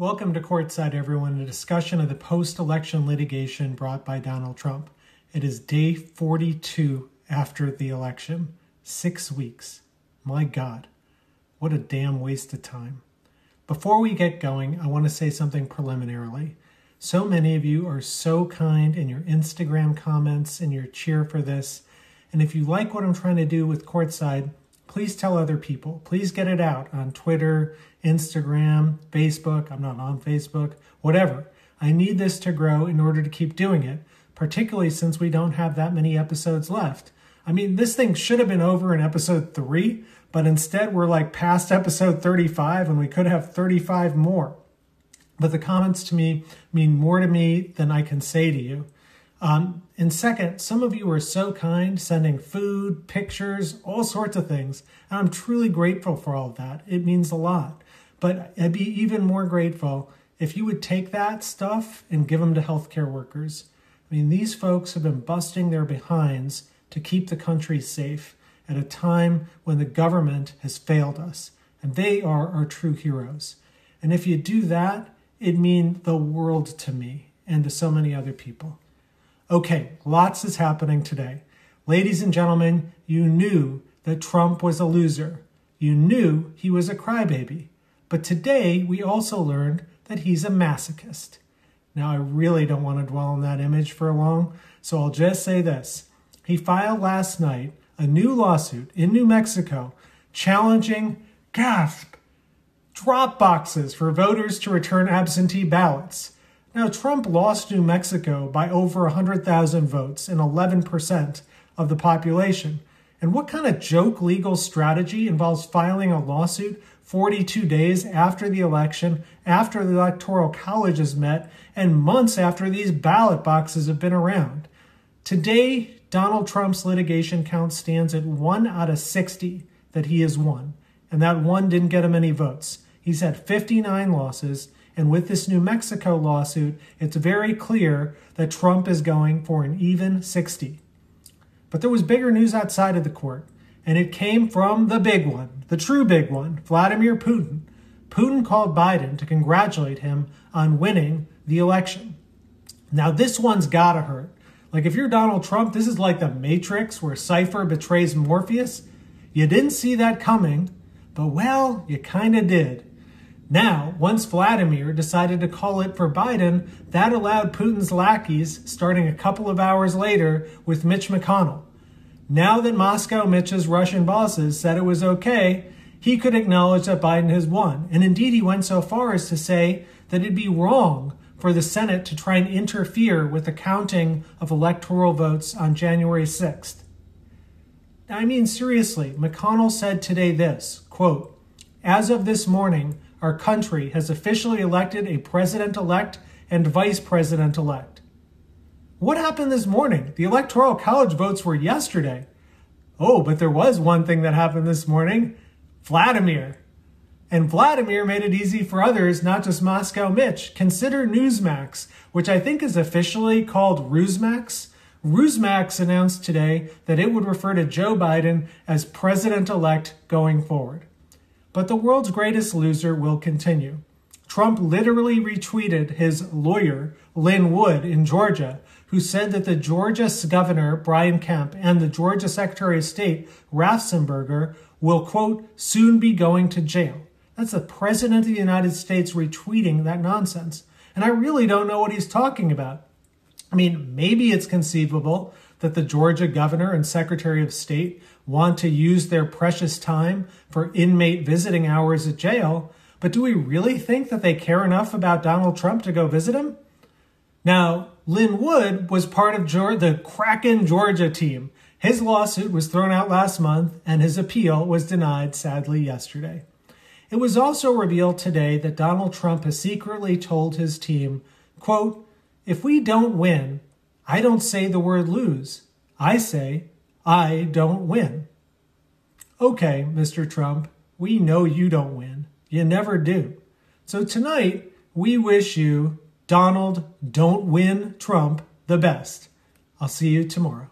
Welcome to Courtside, everyone, a discussion of the post election litigation brought by Donald Trump. It is day 42 after the election. Six weeks. My God, what a damn waste of time. Before we get going, I want to say something preliminarily. So many of you are so kind in your Instagram comments and your cheer for this. And if you like what I'm trying to do with Courtside, please tell other people. Please get it out on Twitter, Instagram, Facebook. I'm not on Facebook, whatever. I need this to grow in order to keep doing it, particularly since we don't have that many episodes left. I mean, this thing should have been over in episode three, but instead we're like past episode 35 and we could have 35 more. But the comments to me mean more to me than I can say to you. Um, and second, some of you are so kind, sending food, pictures, all sorts of things. And I'm truly grateful for all of that. It means a lot. But I'd be even more grateful if you would take that stuff and give them to healthcare workers. I mean, these folks have been busting their behinds to keep the country safe at a time when the government has failed us. And they are our true heroes. And if you do that, it means the world to me and to so many other people. Okay, lots is happening today. Ladies and gentlemen, you knew that Trump was a loser. You knew he was a crybaby. But today we also learned that he's a masochist. Now, I really don't want to dwell on that image for long, so I'll just say this. He filed last night a new lawsuit in New Mexico challenging, gasp, drop boxes for voters to return absentee ballots. Now, Trump lost New Mexico by over 100,000 votes and 11% of the population. And what kind of joke legal strategy involves filing a lawsuit 42 days after the election, after the Electoral College is met, and months after these ballot boxes have been around? Today, Donald Trump's litigation count stands at 1 out of 60 that he has won, and that one didn't get him any votes. He's had 59 losses and with this New Mexico lawsuit, it's very clear that Trump is going for an even 60. But there was bigger news outside of the court, and it came from the big one, the true big one, Vladimir Putin. Putin called Biden to congratulate him on winning the election. Now, this one's gotta hurt. Like, if you're Donald Trump, this is like the Matrix where Cypher betrays Morpheus. You didn't see that coming, but well, you kinda did. Now, once Vladimir decided to call it for Biden, that allowed Putin's lackeys, starting a couple of hours later with Mitch McConnell. Now that Moscow Mitch's Russian bosses said it was okay, he could acknowledge that Biden has won. And indeed, he went so far as to say that it'd be wrong for the Senate to try and interfere with the counting of electoral votes on January 6th. I mean, seriously, McConnell said today this quote, As of this morning, our country has officially elected a president elect and vice president elect. What happened this morning? The Electoral College votes were yesterday. Oh, but there was one thing that happened this morning Vladimir. And Vladimir made it easy for others, not just Moscow Mitch. Consider Newsmax, which I think is officially called Rusmax. Rusmax announced today that it would refer to Joe Biden as president elect going forward. But the world's greatest loser will continue. Trump literally retweeted his lawyer, Lin Wood, in Georgia, who said that the Georgia governor, Brian Kemp, and the Georgia Secretary of State, Raffensperger, will, quote, soon be going to jail. That's the President of the United States retweeting that nonsense. And I really don't know what he's talking about. I mean, maybe it's conceivable that the Georgia governor and Secretary of State want to use their precious time for inmate visiting hours at jail, but do we really think that they care enough about Donald Trump to go visit him? Now, Lin Wood was part of the Kraken Georgia team. His lawsuit was thrown out last month, and his appeal was denied, sadly, yesterday. It was also revealed today that Donald Trump has secretly told his team, quote, if we don't win, I don't say the word lose. I say, I don't win. Okay, Mr. Trump, we know you don't win. You never do. So tonight, we wish you, Donald Don't Win Trump, the best. I'll see you tomorrow.